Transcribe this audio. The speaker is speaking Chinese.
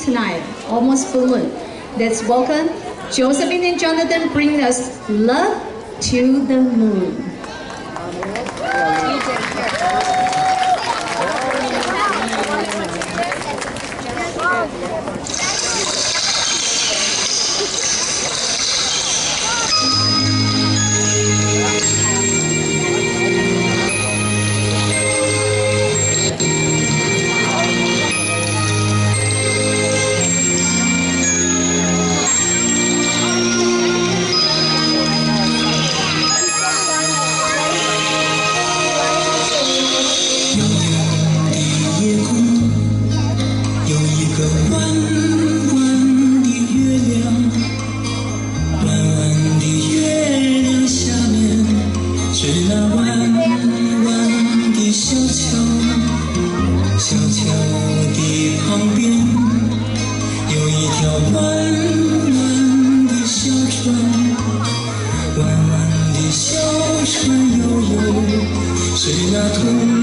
tonight, almost full moon. Let's welcome Josephine and Jonathan bring us Love to the Moon. 小桥的旁边有一条弯弯的小船弯弯的小船悠悠是那童